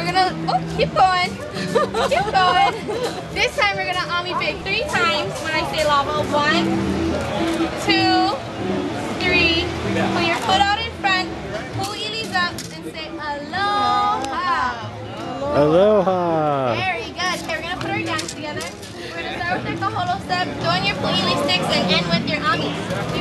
We're gonna, oh, keep going. keep going. This time we're gonna Ami big three times when I say lava. One, two, three. Put your foot out in front, pull Elise up, and say aloha. Aloha. Very good. Okay, we're gonna put our dance together. We're gonna start with the kaholo step, join your puili sticks, and end with your ami.